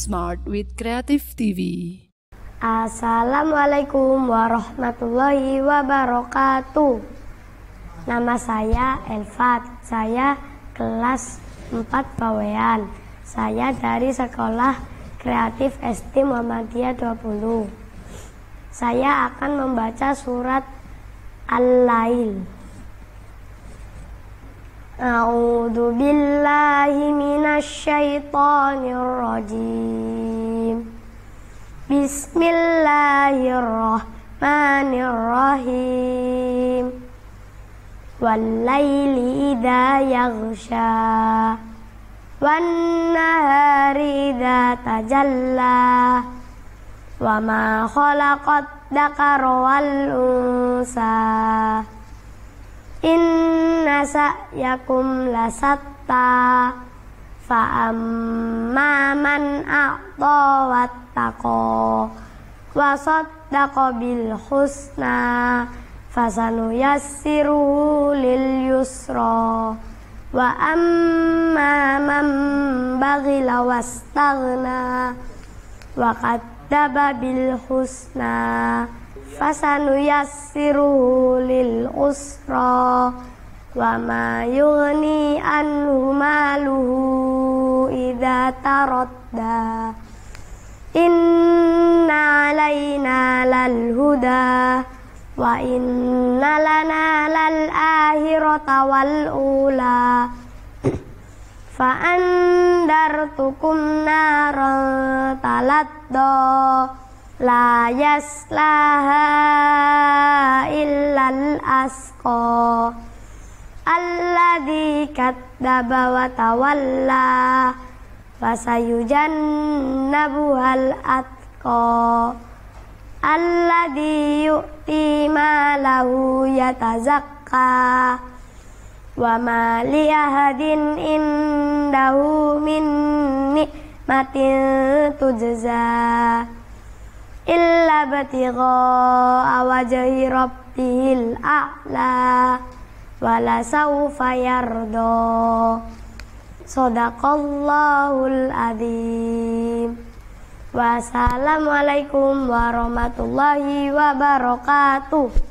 smart with Creative TV. Assalamualaikum warahmatullahi wabarakatuh. Nama saya Elfat. Saya kelas 4 Bawean. Saya dari sekolah Kreatif SD Muhammadiyah 20. Saya akan membaca surat Al-Lail. A'udzu billahi الشيطان الرجيم. بسم الله الرحمن الرحيم. والليل إذا يغشى والنهار إذا تجلى. وما خلق الذكر والأنثى. إن سعيكم لشتى. Fa amma man a'ta wattaqa wa saddaqa bil husna fasanuyassiruhu lil yusra wa amma man baghila wastaghna wa kadzdzaba bil idza taradda inna alaina lal huda wa inna lana lal akhirata wal ula fa andartukum naran taladda la yaslaha illal asqa alladhi kadzdzaba wa tawalla fasayujannabuhal atqa alladhi yu'ti malahu yatazakka wa ma li ahadin indahu min ni'matin tujza illa batigha wajhi rabbihil a'la wala sawfa yarda sadaqallahul adzim wassalamualaikum warahmatullahi wabarakatuh